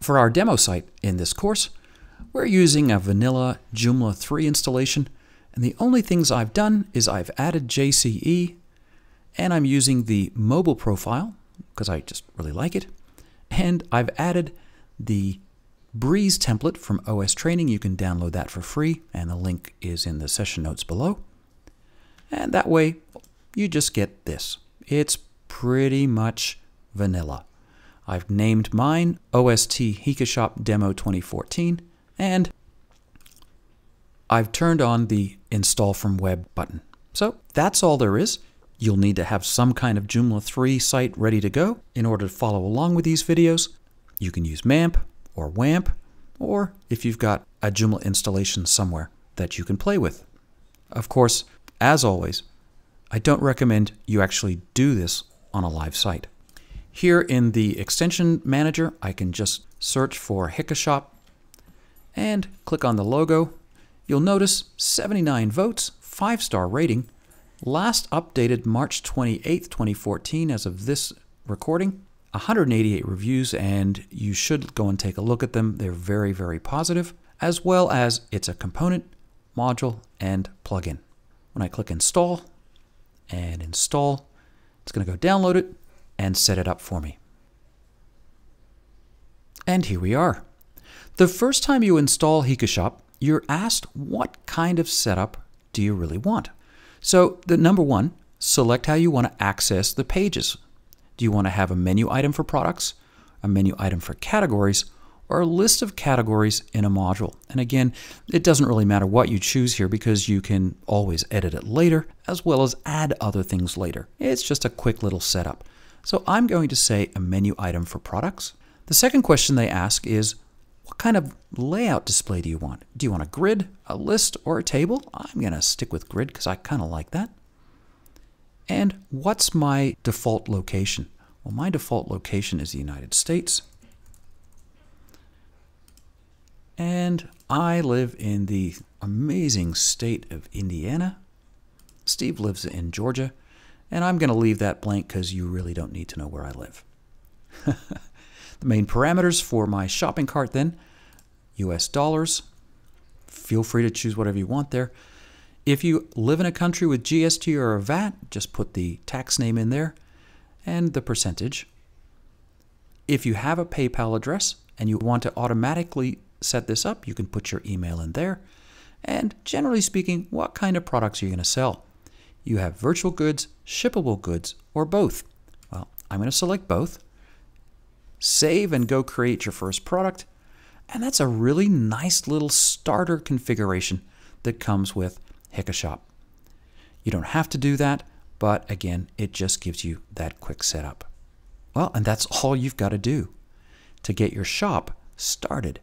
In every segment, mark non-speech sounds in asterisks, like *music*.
For our demo site in this course, we're using a vanilla Joomla 3 installation, and the only things I've done is I've added JCE, and I'm using the mobile profile, because I just really like it, and I've added the Breeze template from OS Training. You can download that for free, and the link is in the session notes below. And that way, you just get this. It's pretty much vanilla. I've named mine OST Hikashop Demo 2014, and I've turned on the Install from Web button. So that's all there is. You'll need to have some kind of Joomla 3 site ready to go in order to follow along with these videos. You can use MAMP or WAMP, or if you've got a Joomla installation somewhere that you can play with. Of course, as always, I don't recommend you actually do this on a live site. Here in the extension manager, I can just search for Hikashop and click on the logo. You'll notice 79 votes, 5 star rating, last updated March 28, 2014 as of this recording. 188 reviews, and you should go and take a look at them. They're very, very positive, as well as it's a component, module, and plugin. When I click install and install, it's going to go download it and set it up for me. And here we are. The first time you install Hikashop, you're asked what kind of setup do you really want? So the number one, select how you want to access the pages. Do you want to have a menu item for products, a menu item for categories, or a list of categories in a module? And again, it doesn't really matter what you choose here because you can always edit it later as well as add other things later. It's just a quick little setup. So I'm going to say a menu item for products. The second question they ask is, what kind of layout display do you want? Do you want a grid, a list, or a table? I'm going to stick with grid because I kind of like that. And what's my default location? Well, my default location is the United States. And I live in the amazing state of Indiana. Steve lives in Georgia. And I'm going to leave that blank because you really don't need to know where I live. *laughs* the main parameters for my shopping cart then, US dollars. Feel free to choose whatever you want there. If you live in a country with GST or a VAT, just put the tax name in there and the percentage. If you have a PayPal address and you want to automatically set this up, you can put your email in there. And generally speaking, what kind of products are you going to sell? You have virtual goods, shippable goods, or both. Well, I'm going to select both. Save and go create your first product. And that's a really nice little starter configuration that comes with Hikashop. You don't have to do that, but again, it just gives you that quick setup. Well, and that's all you've got to do to get your shop started.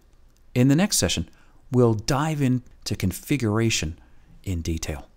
In the next session, we'll dive into configuration in detail.